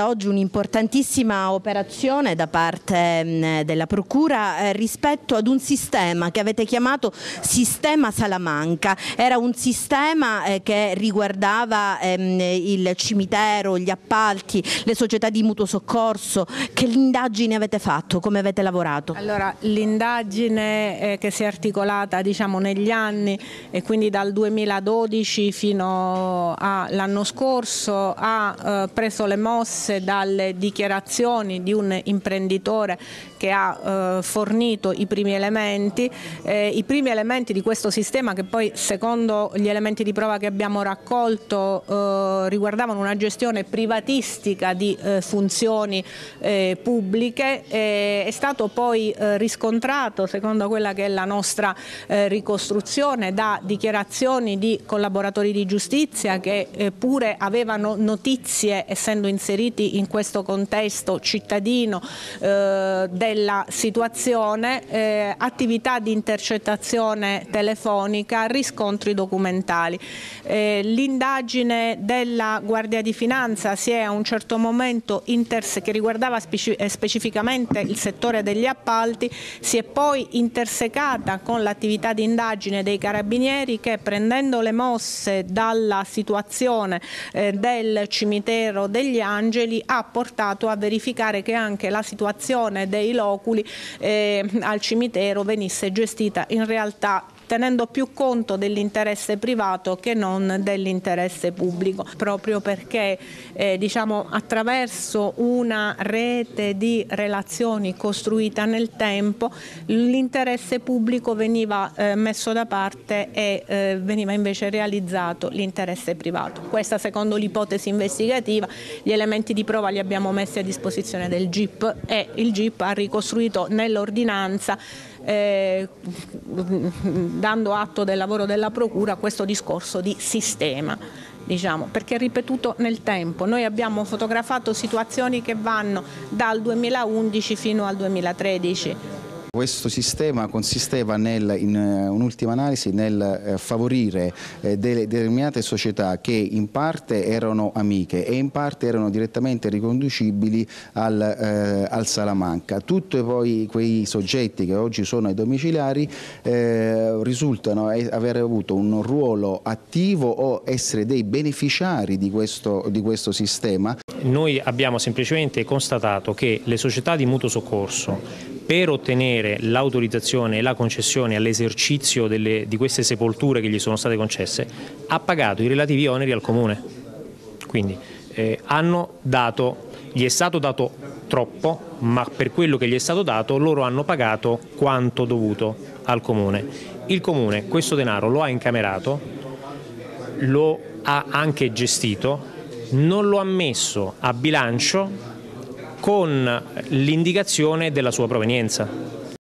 Oggi un'importantissima operazione da parte mh, della Procura eh, rispetto ad un sistema che avete chiamato Sistema Salamanca. Era un sistema eh, che riguardava ehm, il cimitero, gli appalti, le società di mutuo soccorso. Che indagini avete fatto? Come avete lavorato? Allora, l'indagine eh, che si è articolata diciamo, negli anni e quindi dal 2012 fino all'anno scorso ha preso le mosse emerse dalle dichiarazioni di un imprenditore che ha eh, fornito i primi elementi, eh, i primi elementi di questo sistema che poi secondo gli elementi di prova che abbiamo raccolto eh, riguardavano una gestione privatistica di eh, funzioni eh, pubbliche, è stato poi eh, riscontrato secondo quella che è la nostra ricostruzione da dichiarazioni di collaboratori di giustizia che pure avevano notizie essendo inseriti inseriti in questo contesto cittadino eh, della situazione, eh, attività di intercettazione telefonica, riscontri documentali. Eh, l'indagine della Guardia di Finanza si è a un certo momento che riguardava speci eh, specificamente il settore degli appalti, si è poi intersecata con l'attività di indagine dei carabinieri che prendendo le mosse dalla situazione eh, del cimitero degli Angeli Angeli ha portato a verificare che anche la situazione dei loculi eh, al cimitero venisse gestita in realtà tenendo più conto dell'interesse privato che non dell'interesse pubblico, proprio perché eh, diciamo, attraverso una rete di relazioni costruita nel tempo l'interesse pubblico veniva eh, messo da parte e eh, veniva invece realizzato l'interesse privato. Questa secondo l'ipotesi investigativa, gli elementi di prova li abbiamo messi a disposizione del GIP e il GIP ha ricostruito nell'ordinanza eh, dando atto del lavoro della Procura questo discorso di sistema. Diciamo, perché è ripetuto nel tempo. Noi abbiamo fotografato situazioni che vanno dal 2011 fino al 2013 questo sistema consisteva nel, in eh, un'ultima analisi nel eh, favorire eh, delle determinate società che in parte erano amiche e in parte erano direttamente riconducibili al, eh, al Salamanca. Tutti poi quei soggetti che oggi sono ai domiciliari eh, risultano aver avuto un ruolo attivo o essere dei beneficiari di questo, di questo sistema. Noi abbiamo semplicemente constatato che le società di mutuo soccorso per ottenere l'autorizzazione e la concessione all'esercizio di queste sepolture che gli sono state concesse, ha pagato i relativi oneri al Comune. Quindi eh, dato, gli è stato dato troppo, ma per quello che gli è stato dato loro hanno pagato quanto dovuto al Comune. Il Comune questo denaro lo ha incamerato, lo ha anche gestito, non lo ha messo a bilancio con l'indicazione della sua provenienza.